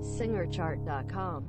SingerChart.com.